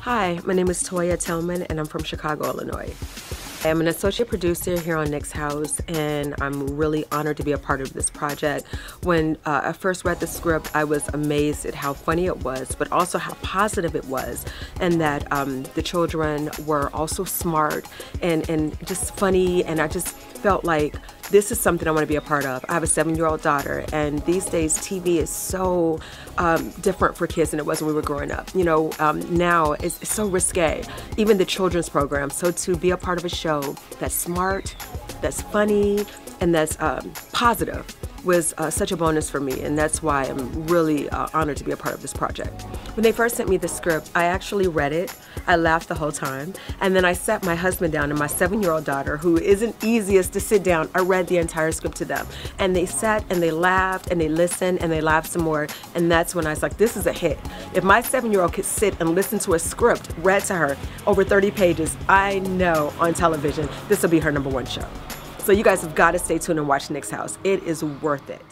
Hi, my name is Toiya Tillman, and I'm from Chicago, Illinois. I'm an associate producer here on Nick's House, and I'm really honored to be a part of this project. When uh, I first read the script, I was amazed at how funny it was, but also how positive it was, and that um, the children were also smart and, and just funny, and I just felt like this is something I want to be a part of. I have a seven year old daughter, and these days TV is so um, different for kids than it was when we were growing up. You know, um, now it's, it's so risque, even the children's program. So to be a part of a show that's smart, that's funny, and that's um, positive was uh, such a bonus for me, and that's why I'm really uh, honored to be a part of this project. When they first sent me the script, I actually read it. I laughed the whole time, and then I sat my husband down and my seven-year-old daughter, who isn't easiest to sit down. I read the entire script to them, and they sat and they laughed and they listened and they laughed some more, and that's when I was like, "This is a hit." If my seven-year-old could sit and listen to a script read to her over 30 pages, I know on television this will be her number one show. So you guys have got to stay tuned and watch Nick's House. It is worth it.